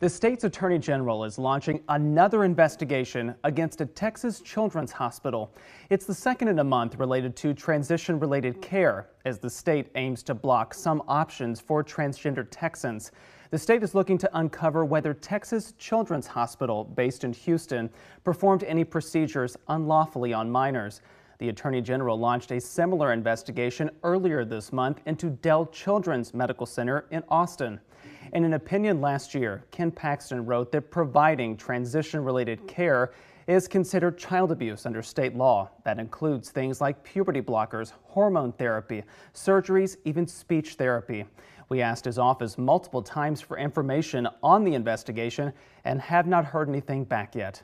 The state's attorney general is launching another investigation against a Texas children's hospital. It's the second in a month related to transition related care as the state aims to block some options for transgender Texans. The state is looking to uncover whether Texas Children's Hospital, based in Houston, performed any procedures unlawfully on minors. The Attorney General launched a similar investigation earlier this month into Dell Children's Medical Center in Austin. In an opinion last year, Ken Paxton wrote that providing transition related care is considered child abuse under state law. That includes things like puberty blockers, hormone therapy, surgeries, even speech therapy. We asked his office multiple times for information on the investigation and have not heard anything back yet.